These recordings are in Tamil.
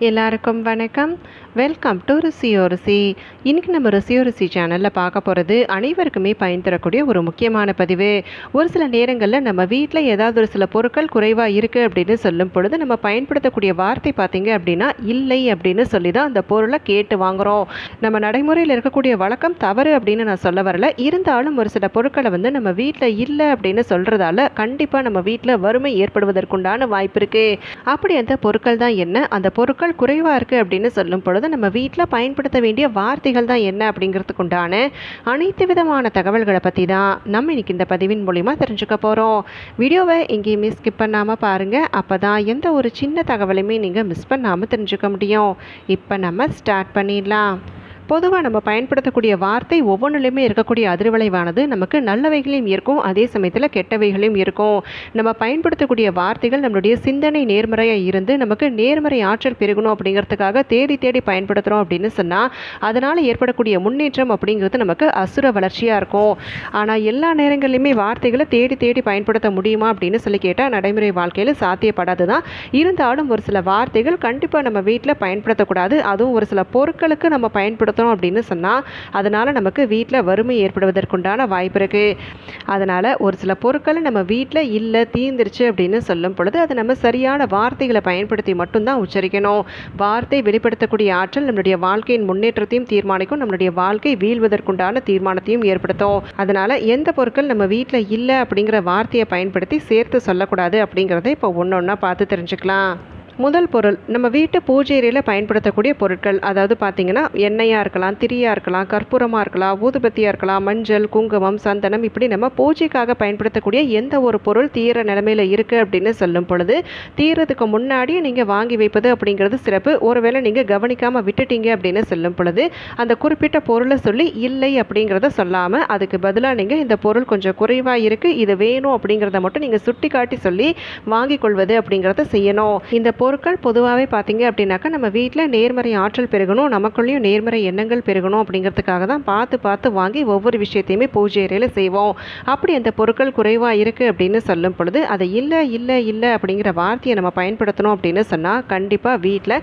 எல்லாருக்கும் வணக்கம். வெல்கம் டு ருசியோ ருசி. இன்றைக்கி நம்ம ருசியோ ருசி சேனலில் பார்க்க போகிறது அனைவருக்குமே பயன் தரக்கூடிய ஒரு முக்கியமான பதிவு. ஒரு சில நேரங்களில் நம்ம வீட்டில் ஏதாவது ஒரு சில பொருட்கள் குறைவாக இருக்குது அப்படின்னு சொல்லும் பொழுது நம்ம பயன்படுத்தக்கூடிய வார்த்தை பார்த்தீங்க அப்படின்னா இல்லை அப்படின்னு சொல்லி தான் அந்த பொருளை கேட்டு வாங்குகிறோம் நம்ம நடைமுறையில் இருக்கக்கூடிய வழக்கம் தவறு அப்படின்னு நான் சொல்ல வரல. இருந்தாலும் ஒரு சில பொருட்களை வந்து நம்ம வீட்டில் இல்லை அப்படின்னு சொல்கிறதால கண்டிப்பாக நம்ம வீட்டில் வறுமை ஏற்படுவதற்குண்டான வாய்ப்பு இருக்குது அப்படி அந்த பொருட்கள் தான் என்ன? அந்த பொருட்கள் குறைவாக இருக்குது அப்படின்னு சொல்லும் பொழுது நம்ம வீட்டில் பயன்படுத்த வேண்டிய வார்த்தைகள் தான் என்ன அப்படிங்கிறதுக்கு உண்டான அனைத்து விதமான தகவல்களை பற்றி தான் நம்ம இன்னைக்கு இந்த பதிவின் மூலிமா தெரிஞ்சுக்க போகிறோம் வீடியோவை எங்கேயுமே ஸ்கிப் பண்ணாமல் பாருங்கள் அப்போ தான் எந்த ஒரு சின்ன தகவலையுமே நீங்கள் மிஸ் பண்ணாமல் தெரிஞ்சுக்க முடியும். இப்போ நம்ம ஸ்டார்ட் பண்ணிடலாம். பொதுவாக நம்ம பயன்படுத்தக்கூடிய வார்த்தை ஒவ்வொன்றிலையுமே இருக்கக்கூடிய அதிர்வளைவானது நமக்கு நல்லவைகளையும் இருக்கும் அதே சமயத்தில் கெட்டவைகளையும் இருக்கும் நம்ம பயன்படுத்தக்கூடிய வார்த்தைகள் நம்மளுடைய சிந்தனை நேர்மறையாக இருந்து நமக்கு நேர்மறை ஆற்றல் பெருகணும் அப்படிங்கிறதுக்காக தேடி தேடி பயன்படுத்துகிறோம் அப்படின்னு சொன்னால் அதனால் ஏற்படக்கூடிய முன்னேற்றம் அப்படிங்கிறது நமக்கு அசுர வளர்ச்சியாக இருக்கும். ஆனால் எல்லா நேரங்களிலுமே வார்த்தைகளை தேடி தேடி பயன்படுத்த முடியுமா அப்படின்னு சொல்லி கேட்டால் நடைமுறை வாழ்க்கையில் சாத்தியப்படாது தான் இருந்தாலும் ஒரு சில வார்த்தைகள் கண்டிப்பாக நம்ம வீட்டில் பயன்படுத்தக்கூடாது. அதுவும் ஒரு சில பொருட்களுக்கு நம்ம பயன்படுத்த பயன்படுத்துகிறோம் அப்படின்னு சொன்னால் அதனால் நமக்கு வீட்டில் வறுமை ஏற்படுவதற்குண்டான வாய்ப்பு இருக்குது அதனால் ஒரு சில பொருட்களை நம்ம வீட்டில் இல்லை தீந்துருச்சு அப்படின்னு சொல்லும் பொழுது அதை நம்ம சரியான வார்த்தைகளை பயன்படுத்தி மட்டும்தான் உச்சரிக்கணும். வார்த்தை வெளிப்படுத்தக்கூடிய ஆற்றல் நம்மளுடைய வாழ்க்கையின் முன்னேற்றத்தையும் தீர்மானிக்கும் நம்மளுடைய வாழ்க்கை வீழ்வதற்குண்டான தீர்மானத்தையும் ஏற்படுத்தும். அதனால் எந்த பொருட்கள் நம்ம வீட்டில் இல்லை அப்படிங்கிற வார்த்தையை பயன்படுத்தி சேர்த்து சொல்லக்கூடாது அப்படிங்கிறத இப்போ ஒன்று ஒன்றா பார்த்து தெரிஞ்சுக்கலாம். முதல் பொருள் நம்ம வீட்டு பூஜை அறையில் பயன்படுத்தக்கூடிய பொருட்கள் அதாவது பார்த்திங்கன்னா எண்ணெயாக இருக்கலாம் திரியாக இருக்கலாம் கற்பூரமாக இருக்கலாம் ஊதுபத்தியாக இருக்கலாம் மஞ்சள் குங்குமம் சந்தனம் இப்படி நம்ம பூஜைக்காக பயன்படுத்தக்கூடிய எந்த ஒரு பொருள் தீர நிலைமையில் இருக்குது அப்படின்னு சொல்லும் பொழுது தீரத்துக்கு முன்னாடி நீங்கள் வாங்கி வைப்பது அப்படிங்கிறது சிறப்பு. ஒருவேளை நீங்கள் கவனிக்காமல் விட்டுட்டீங்க அப்படின்னு சொல்லும் பொழுது அந்த குறிப்பிட்ட பொருளை சொல்லி இல்லை அப்படிங்கிறத சொல்லாமல் அதுக்கு பதிலாக நீங்கள் இந்த பொருள் கொஞ்சம் குறைவாக இருக்குது இது வேணும் அப்படிங்கிறத மட்டும் நீங்கள் சுட்டி காட்டி சொல்லி வாங்கி கொள்வது அப்படிங்கிறத செய்யணும். இந்த பொருட்கள் பொதுவாகவே பார்த்தீங்க அப்படின்னாக்கா நம்ம வீட்டில் நேர்மறை ஆற்றல் பெருகணும் நமக்குள்ளேயும் நேர்மறை எண்ணங்கள் பெருகணும் அப்படிங்கிறதுக்காக தான் பார்த்து பார்த்து வாங்கி ஒவ்வொரு விஷயத்தையுமே பூஜை அறையில் செய்வோம். அப்படி அந்த பொருட்கள் குறைவாக இருக்குது அப்படின்னு சொல்லும் பொழுது அதை இல்லை இல்லை இல்லை அப்படிங்கிற வார்த்தையை நம்ம பயன்படுத்தணும் அப்படின்னு சொன்னால் கண்டிப்பாக வீட்டில்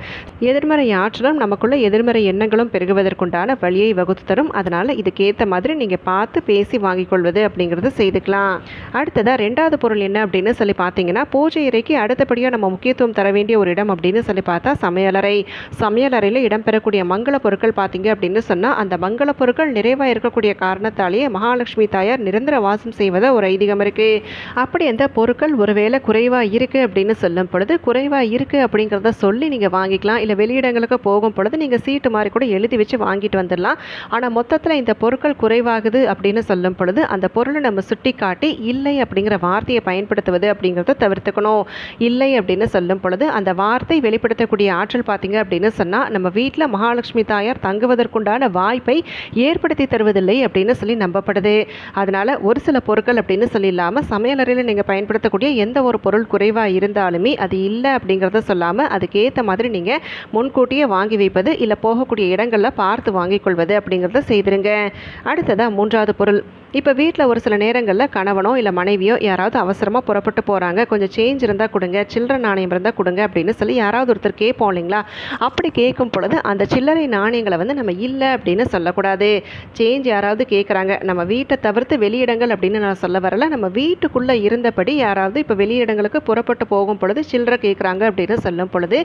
எதிர்மறை ஆற்றலும் நமக்குள்ளே எதிர்மறை எண்ணங்களும் பெருகுவதற்குண்டான வழியை வகுத்து தரும். அதனால் இதுக்கேற்ற மாதிரி நீங்கள் பார்த்து பேசி வாங்கிக் கொள்வது அப்படிங்கிறது செய்துக்கலாம். அடுத்ததாக ரெண்டாவது பொருள் என்ன அப்படின்னு சொல்லி பார்த்தீங்கன்னா பூஜை அறைக்கு அடுத்தபடியாக நம்ம முக்கியத்துவம் தர வேண்டிய ஒரு இடம் அப்படின்னு சொல்லி பார்த்தா சமையலறை. சமையலறையில் இடம்பெறக்கூடிய மங்கள பொருட்கள் பார்த்தீங்க அப்படின்னு சொன்னால் அந்த மங்கள பொருட்கள் நிறைவாக இருக்கக்கூடிய காரணத்தாலேயே மகாலட்சுமி தாயார் நிரந்தர வாசம் செய்வத ஒரு ஐதீகம் இருக்குது அப்படி அந்த பொருட்கள் ஒருவேளை குறைவாக இருக்குது அப்படின்னு சொல்லும் பொழுது குறைவாக இருக்குது அப்படிங்கிறத சொல்லி நீங்கள் வாங்கிக்கலாம். இல்லை வெளியிடங்களுக்கு போகும் பொழுது நீங்கள் சீட்டு மாதிரி கூட எழுதி வச்சு வாங்கிட்டு வந்துடலாம். ஆனால் மொத்தத்தில் இந்த பொருட்கள் குறைவாகுது அப்படின்னு சொல்லும் பொழுது அந்த பொருளை நம்ம சுட்டி காட்டி இல்லை அப்படிங்கிற வார்த்தையை பயன்படுத்துவது அப்படிங்கிறத தவிர்த்துக்கணும். இல்லை அப்படின்னு சொல்லும் பொழுது அந்த வார்த்தை வெளிப்படுத்தக்கூடிய ஆற்றல் பார்த்தீங்க அப்படின்னு சொன்னால் நம்ம வீட்டில் மகாலட்சுமி தாயார் தங்குவதற்குண்டான வாய்ப்பை ஏற்படுத்தி தருவதில்லை அப்படின்னு சொல்லி நம்பப்படுது. அதனால் ஒரு சில பொருட்கள் அப்படின்னு சொல்லி இல்லாமல் சமையலறையில் நீங்கள் பயன்படுத்தக்கூடிய எந்த ஒரு பொருள் குறைவாக இருந்தாலுமே அது இல்லை அப்படிங்கிறத சொல்லாமல் அதுக்கேற்ற மாதிரி நீங்கள் முன்கூட்டியே வாங்கி வைப்பது இல்லை போகக்கூடிய இடங்களில் பார்த்து வாங்கிக் கொள்வது அப்படிங்கிறத செய்திருங்க. அடுத்ததாக மூன்றாவது பொருள். இப்போ வீட்டில் ஒரு சில நேரங்களில் கணவனோ இல்லை மனைவியோ யாராவது அவசரமாக புறப்பட்டு போகிறாங்க கொஞ்சம் சேஞ்ச் இருந்தால் கொடுங்க. சில்லறை நாணயம் இருந்தால் கொடுங்க அப்படின்னு சொல்லி யாராவது ஒருத்தர் கேட்போம் இல்லைங்களா? அப்படி கேட்கும் பொழுது அந்த சில்லறை நாணயங்களை வந்து நம்ம இல்லை அப்படின்னு சொல்லக்கூடாது. சேஞ்ச் யாராவது கேட்குறாங்க. நம்ம வீட்டை தவிர்த்து வெளியிடங்கள் அப்படின்னு நான் சொல்ல வரல. நம்ம வீட்டுக்குள்ளே இருந்தபடி யாராவது இப்போ வெளியிடங்களுக்கு புறப்பட்டு போகும் பொழுது சில்லறை கேட்குறாங்க அப்படின்னு சொல்லும் பொழுது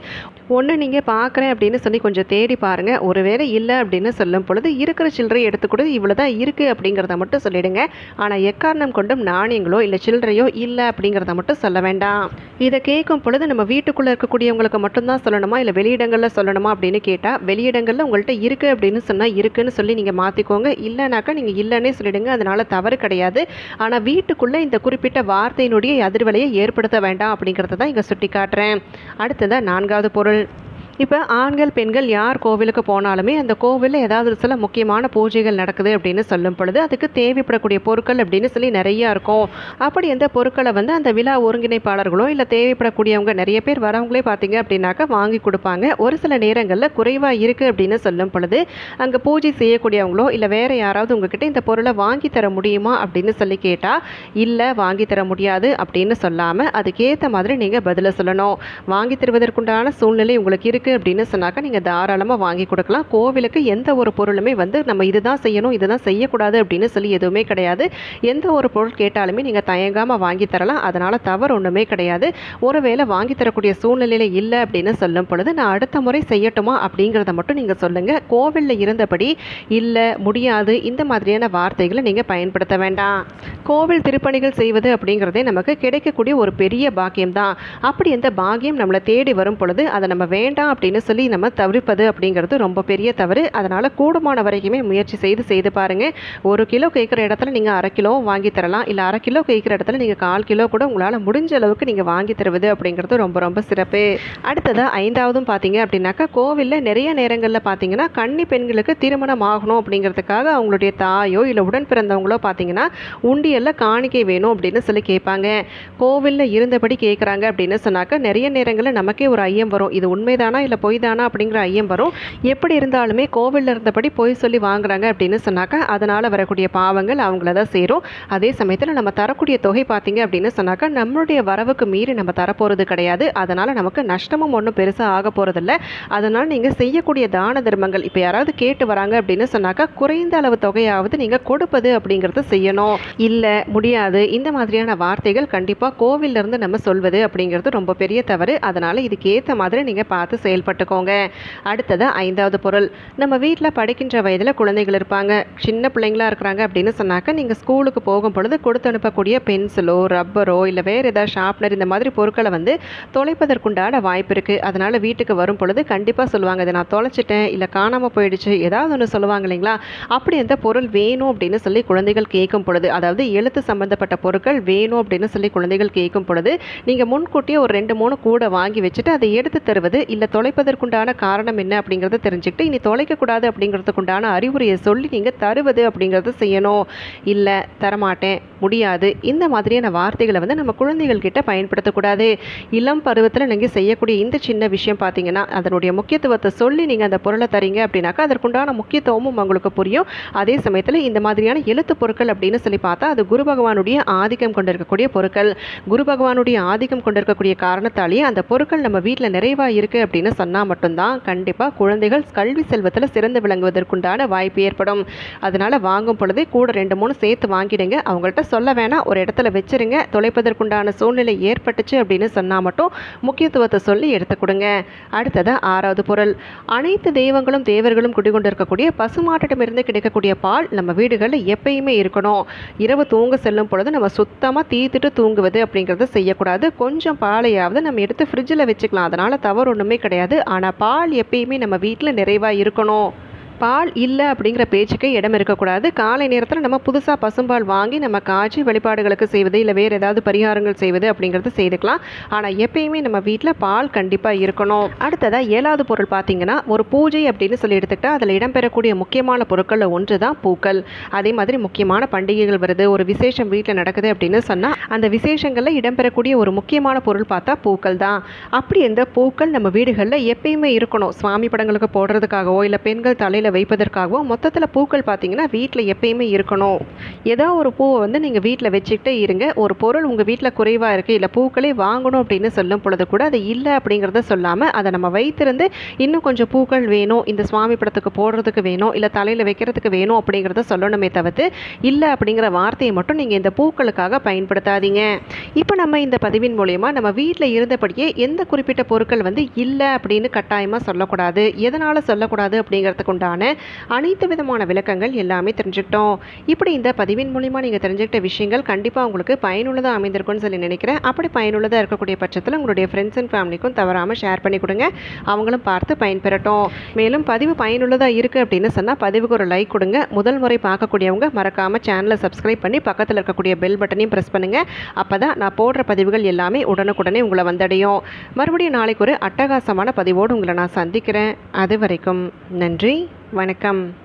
ஒன்று நீங்கள் பார்க்குறேன் அப்படின்னு சொல்லி கொஞ்சம் தேடி பாருங்கள் ஒருவேளை இல்லை அப்படின்னு சொல்லும் பொழுது இருக்கிற சில்லறை எடுத்துக்கூட இவ்வளோ தான் இருக்குது அப்படிங்கிறத மட்டும் சொல்லிடுங்க. ஆனால் எக்காரணம் கொண்டும் நாணயங்களோ இல்லை சில்லறையோ இல்லை அப்படிங்கிறத மட்டும் சொல்ல வேண்டாம். இதை கேட்கும் பொழுது நம்ம வீட்டுக்குள்ளே இருக்கக்கூடியவங்களுக்கு மட்டும்தான் சொல்லணுமா? இல்லை வெளியிடங்களில் சொல்லணுமா அப்படின்னு கேட்டால் வெளியிடங்களில் உங்கள்கிட்ட இருக்குது அப்படின்னு சொன்னால் இருக்குன்னு சொல்லி நீங்கள் மாற்றிக்கோங்க இல்லைனாக்கா நீங்கள் இல்லைன்னே சொல்லிடுங்க. அதனால் தவறு கிடையாது. ஆனால் வீட்டுக்குள்ளே இந்த குறிப்பிட்ட வார்த்தையினுடைய அதிர்வலையை ஏற்படுத்த வேண்டாம் அப்படிங்கிறத தான் இங்கே சுட்டி காட்டுறேன் அடுத்ததாக நான்காவது பொருள். இப்போ ஆண்கள் பெண்கள் யார் கோவிலுக்கு போனாலுமே அந்த கோவிலில் ஏதாவது ஒரு சில முக்கியமான பூஜைகள் நடக்குது அப்படின்னு சொல்லும் பொழுது அதுக்கு தேவைப்படக்கூடிய பொருட்கள் அப்படின்னு சொல்லி நிறையா இருக்கும். அப்படி எந்த பொருட்களை வந்து அந்த விழா ஒருங்கிணைப்பாளர்களோ இல்லை தேவைப்படக்கூடியவங்க நிறைய பேர் வரவங்களே பார்த்தீங்க அப்படின்னாக்கா வாங்கி கொடுப்பாங்க. ஒரு சில நேரங்களில் குறைவாக இருக்குது அப்படின்னு சொல்லும் பொழுது அங்கே பூஜை செய்யக்கூடியவங்களோ இல்லை வேறு யாராவது உங்ககிட்ட இந்த பொருளை வாங்கி தர முடியுமா அப்படின்னு சொல்லி கேட்டால் இல்லை வாங்கி தர முடியாது அப்படின்னு சொல்லாமல் அதுக்கேற்ற மாதிரி நீங்கள் பதிலை சொல்லணும். வாங்கி தருவதற்குண்டான சூழ்நிலை உங்களுக்கு இருக்குது இருக்குது அப்படின்னு சொன்னாக்கா நீங்கள் தாராளமாக வாங்கி கொடுக்கலாம். கோவிலுக்கு எந்த ஒரு பொருளுமே வந்து நம்ம இதுதான் செய்யணும் இதுதான் செய்யக்கூடாது அப்படின்னு சொல்லி எதுவுமே கிடையாது. எந்த ஒரு பொருள் கேட்டாலுமே நீங்கள் தயங்காமல் வாங்கி தரலாம். அதனால் தவறு ஒன்றுமே கிடையாது. ஒருவேளை வாங்கி தரக்கூடிய சூழ்நிலையில் இல்லை அப்படின்னு சொல்லும் பொழுது நான் அடுத்த முறை செய்யட்டுமா அப்படிங்கிறத மட்டும் நீங்கள் சொல்லுங்கள் கோவிலில் இருந்தபடி இல்லை முடியாது இந்த மாதிரியான வார்த்தைகளை நீங்கள் பயன்படுத்த வேண்டாம். கோவில் திருப்பணிகள் செய்வது அப்படிங்கிறதே நமக்கு கிடைக்கக்கூடிய ஒரு பெரிய பாக்கியம் தான் அப்படி எந்த பாக்கியம் நம்மளை தேடி வரும் பொழுது அதை நம்ம வேண்டாம் அப்படின்னு சொல்லி நம்ம தவிர்ப்பது அப்படிங்கிறது ரொம்ப பெரிய தவறு. அதனால் கூடுமான வரைக்குமே முயற்சி செய்து செய்து பாருங்கள் ஒரு கிலோ கேட்குற இடத்துல நீங்கள் அரை கிலோவும் வாங்கி தரலாம். இல்லை அரை கிலோ கேட்குற இடத்துல நீங்கள் கால் கிலோ கூட உங்களால் முடிஞ்ச அளவுக்கு நீங்கள் வாங்கி தருவது அப்படிங்கிறது ரொம்ப ரொம்ப சிறப்பு. அடுத்ததாக ஐந்தாவதும் பார்த்தீங்க அப்படின்னாக்கா கோவிலில் நிறைய நேரங்களில் பார்த்தீங்கன்னா கன்னி பெண்களுக்கு திருமணம் ஆகணும் அப்படிங்கிறதுக்காக அவங்களுடைய தாயோ இல்லை உடன் பிறந்தவங்களோ பார்த்தீங்கன்னா உண்டியலில் காணிக்கை வேணும் அப்படின்னு சொல்லி கேட்பாங்க. கோவிலில் இருந்தபடி கேட்குறாங்க அப்படின்னு சொன்னாக்க நிறைய நேரங்களில் நமக்கே ஒரு ஐயம் வரும். இது உண்மைதானா இல்லை பொய் தானா அப்படிங்கிற ஐயம் வரும். எப்படி இருந்தாலுமே கோவிலில் இருந்தபடி பொய் சொல்லி வாங்குறாங்க அப்படின்னு சொன்னாக்கா அதனால் வரக்கூடிய பாவங்கள் அவங்கள தான் சேரும். அதே சமயத்தில் நம்ம தரக்கூடிய தொகை பார்த்தீங்க அப்படின்னு சொன்னாக்கா நம்மளுடைய வரவுக்கு மீறி நம்ம தரப்போகிறது கிடையாது. அதனால் நமக்கு நஷ்டமும் ஒன்றும் பெருசாக ஆக போகிறதில்ல அதனால் நீங்கள் செய்யக்கூடிய தான தர்மங்கள் இப்போ யாராவது கேட்டு வராங்க அப்படின்னு சொன்னாக்கா குறைந்த அளவு தொகையாவது நீங்கள் கொடுப்பது அப்படிங்கிறத செய்யணும். இல்லை முடியாது. இந்த மாதிரியான வார்த்தைகள் கண்டிப்பாக கோவிலிருந்து நம்ம சொல்வது அப்படிங்கிறது ரொம்ப பெரிய தவறு. அதனால் இதுக்கு ஏற்ற மாதிரி நீங்கள் பார்த்து செயல்பட்டுக்கோங்க. அடுத்தது ஐந்தாவது பொருள். நம்ம வீட்டில் படிக்கின்ற வயதில் குழந்தைகள் இருப்பாங்க. சின்ன பிள்ளைங்களா இருக்கிறாங்க அப்படின்னு சொன்னாக்க நீங்கள் ஸ்கூலுக்கு போகும் பொழுது கொடுத்து அனுப்பக்கூடிய பென்சிலோ ரப்பரோ இல்லை வேறு ஏதாவது ஷார்ப்னர் இந்த மாதிரி பொருட்களை வந்து தொலைப்பதற்குண்டான வாய்ப்பு இருக்குது அதனால் வீட்டுக்கு வரும் பொழுது கண்டிப்பாக சொல்லுவாங்க இதை நான் தொலைச்சிட்டேன் இல்லை காணாமல் போயிடுச்சு ஏதாவது ஒன்று சொல்லுவாங்க இல்லைங்களா? அப்படி எந்த பொருள் வேணும் அப்படின்னு சொல்லி குழந்தைகள் கேட்கும் பொழுது அதாவது எழுத்து சம்பந்தப்பட்ட பொருட்கள் வேணும் அப்படின்னு சொல்லி குழந்தைகள் கேட்கும் பொழுது நீங்கள் முன்கூட்டியே ஒரு ரெண்டு மூணு கூட வாங்கி வச்சுட்டு அதை எடுத்து தருவது இல்லை தொலை தொலைப்பதற்குண்டான காரணம் என்ன அப்படிங்கிறத தெரிஞ்சுக்கிட்டு இனி தொலைக்கக்கூடாது அப்படிங்கிறதுக்குண்டான அறிவுரையை சொல்லி நீங்கள் தருவது அப்படிங்கிறத செய்யணும். இல்லை தரமாட்டேன் முடியாது. இந்த மாதிரியான வார்த்தைகளை வந்து நம்ம குழந்தைகள் கிட்ட பயன்படுத்தக்கூடாது. இளம் பருவத்தில் நீங்கள் செய்யக்கூடிய இந்த சின்ன விஷயம் பார்த்தீங்கன்னா அதனுடைய முக்கியத்துவத்தை சொல்லி நீங்கள் அந்த பொருளை தரீங்க அப்படின்னாக்கா அதற்குண்டான முக்கியத்துவமும் உங்களுக்கு புரியும். அதே சமயத்தில் இந்த மாதிரியான எழுத்து பொருட்கள் அப்படின்னு சொல்லி பார்த்தா அது குரு பகவானுடைய ஆதிக்கம் கொண்டிருக்கக்கூடிய பொருட்கள். குரு பகவானுடைய ஆதிக்கம் கொண்டிருக்கக்கூடிய காரணத்தாலேயே அந்த பொருட்கள் நம்ம வீட்டில் நிறைவாக இருக்குது அப்படின்னு சொன்னால் மட்டும்தான் கண்டிப்பாக குழந்தைகள் கல்வி செல்வத்தில் சிறந்து விளங்குவதற்குண்டான வாய்ப்பு ஏற்படும். அதனால் வாங்கும் பொழுதே கூட ரெண்டு மூணு சேர்த்து வாங்கிடுங்க. அவங்கள்ட்ட சொல்ல வேணாம். ஒரு இடத்துல வச்சிருங்க. தொலைப்பதற்குண்டான சூழ்நிலை ஏற்பட்டுச்சு அப்படின்னு சொன்னால் மட்டும் முக்கியத்துவத்தை சொல்லி எடுத்து கொடுங்க. அடுத்தது ஆறாவது பொருள். அனைத்து தெய்வங்களும் தேவர்களும் குடிகொண்டிருக்கக்கூடிய பசுமாட்டிடமிருந்து கிடைக்கக்கூடிய பால் நம்ம வீடுகளில் எப்பயுமே இருக்கணும். இரவு தூங்க செல்லும் பொழுது நம்ம சுத்தமாக தீத்துட்டு தூங்குவது அப்படிங்கிறத செய்யக்கூடாது. கொஞ்சம் பாலையாவது நம்ம எடுத்து ஃப்ரிட்ஜில் வச்சுக்கலாம். அதனால் தவறு ஒன்றுமே கிடையாது. ஆனால் பால் எப்பயுமே நம்ம வீட்டில் நிறைவாக இருக்கணும். பால் இல்லை அப்படிங்கிற பேச்சுக்கு இடம் இருக்கக்கூடாது. காலை நேரத்தில் நம்ம புதுசாக பசும்பால் வாங்கி நம்ம காய்ச்சி வழிபாடுகளுக்கு செய்வது இல்லை வேறு ஏதாவது பரிகாரங்கள் செய்வது அப்படிங்கிறது செய்துக்கலாம். ஆனால் எப்பயுமே நம்ம வீட்டில் பால் கண்டிப்பாக இருக்கணும். அடுத்ததாக ஏழாவது பொருள் பார்த்திங்கன்னா ஒரு பூஜை அப்படின்னு சொல்லி எடுத்துக்கிட்டால் அதில் இடம்பெறக்கூடிய முக்கியமான பொருட்களில் ஒன்று தான் பூக்கள். அதே மாதிரி முக்கியமான பண்டிகைகள் வருது ஒரு விசேஷம் வீட்டில் நடக்குது அப்படின்னு சொன்னால் அந்த விசேஷங்களில் இடம்பெறக்கூடிய ஒரு முக்கியமான பொருள் பார்த்தா பூக்கள் தான் அப்படி இந்த பூக்கள் நம்ம வீடுகளில் எப்பயுமே இருக்கணும். சுவாமி படங்களுக்கு போடுறதுக்காகவோ இல்லை பெண்கள் தலையில் வைப்பதற்காகவும் மொத்தத்தில் பூக்கள் பார்த்தீங்கன்னா வீட்டில் எப்பயுமே இருக்கணும். ஏதோ ஒரு பூவை வந்து நீங்கள் வீட்டில் வச்சுக்கிட்டே இருங்க. ஒரு பொருள் உங்கள் வீட்டில் குறைவாக இருக்குது இல்லை பூக்களே வாங்கணும் அப்படின்னு சொல்லும் பொழுது கூட அது இல்லை அப்படிங்கிறத சொல்லாமல் அதை நம்ம வைத்திருந்து இன்னும் கொஞ்சம் பூக்கள் வேணும் இந்த சுவாமி படத்துக்கு போடுறதுக்கு வேணும் இல்லை தலையில் வைக்கிறதுக்கு வேணும் அப்படிங்கிறத சொல்லணுமே தவிர்த்து இல்லை அப்படிங்கிற வார்த்தையை மட்டும் நீங்கள் இந்த பூக்களுக்காக பயன்படுத்தாதீங்க. இப்போ நம்ம இந்த பதிவின் மூலயமா நம்ம வீட்டில் இருந்தபடியே எந்த குறிப்பிட்ட பொருட்கள் வந்து இல்லை அப்படின்னு கட்டாயமாக சொல்லக்கூடாது. எதனால் சொல்லக்கூடாது அப்படிங்கிறதுக்கு உண்டான அனைத்து விதமான விளக்கங்கள் எல்லாமே தெரிஞ்சுக்கிட்டோம். இப்படி இந்த பதிவின் மூலிமா நீங்கள் தெரிஞ்சுக்கிட்ட விஷயங்கள் கண்டிப்பாக உங்களுக்கு பயனுள்ளதாக அமைந்திருக்கும்னு சொல்லி நினைக்கிறேன். அப்படி பயனுள்ளதாக இருக்கக்கூடிய பட்சத்தில் உங்களுடைய ஃப்ரெண்ட்ஸ் அண்ட் ஃபேமிலிக்கும் தவறாமல் ஷேர் பண்ணி கொடுங்க. அவங்களும் பார்த்து பயன்பெறட்டும். மேலும் பதிவு பயனுள்ளதாக இருக்குது அப்படின்னு சொன்னால் பதிவுக்கு ஒரு லைக் கொடுங்க. முதல் முறை பார்க்கக்கூடியவங்க மறக்காமல் சேனலை சப்ஸ்கிரைப் பண்ணி பக்கத்தில் இருக்கக்கூடிய பெல் பட்டனையும் ப்ரெஸ் பண்ணுங்கள் அப்போ தான் நான் போடுற பதிவுகள் எல்லாமே உடனுக்குடனே உங்களை வந்தடையும். மறுபடியும் நாளைக்கு ஒரு அட்டகாசமான பதிவோடு உங்களை நான் சந்திக்கிறேன். அது வரைக்கும் நன்றி. வணக்கம்